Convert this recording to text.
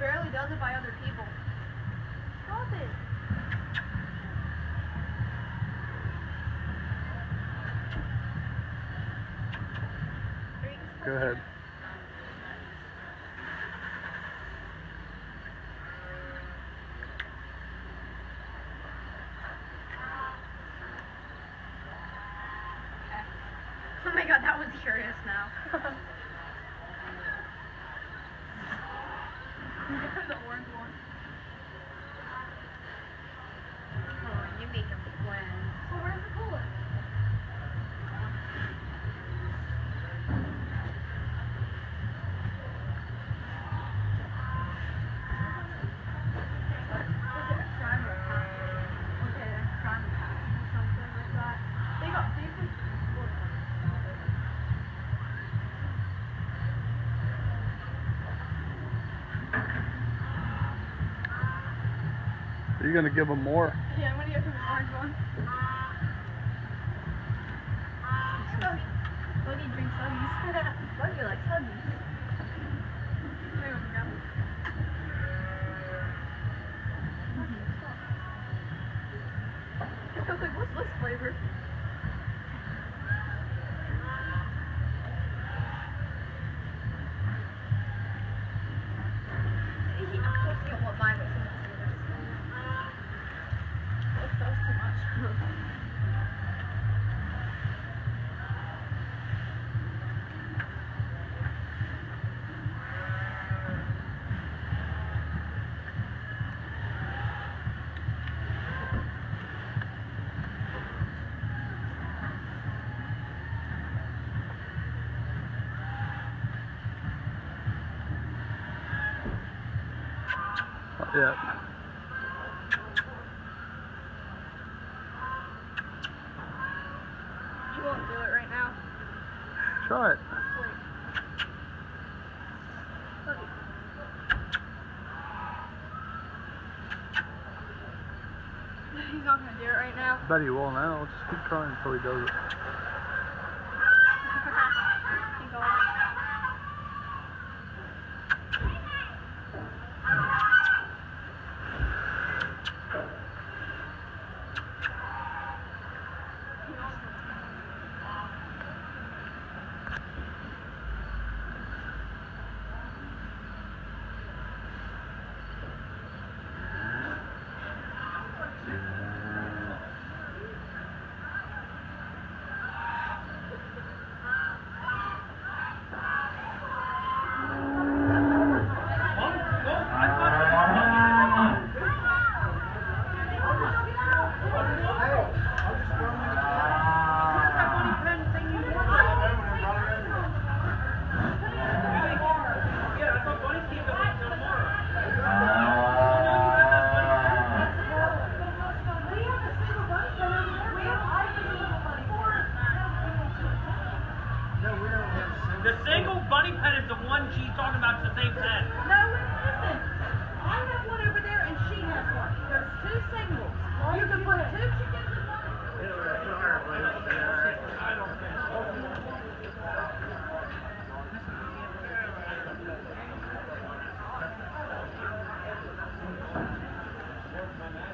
barely does it by other people. Stop it. Go ahead. Oh my god, that was curious now. the orange one. Oh, you make him win. Well, where's the cooler? They got they put Are you gonna give them more? Yeah, I'm gonna get some orange one. Buggy. Buggy drinks Huggies. Buggy likes Huggies. There we go. I was like, what's this flavor? He, I'm supposed to get what mine was. That was too much. Yet. You won't do it right now. Try it. He's not gonna do it right now. Bet he will now. Just keep trying until he does it. same head as the one she's talking about. It's the same head. No, it isn't. I have one over there, and she has one. There's two singles. You can put two chickens in one. I don't think. Thank.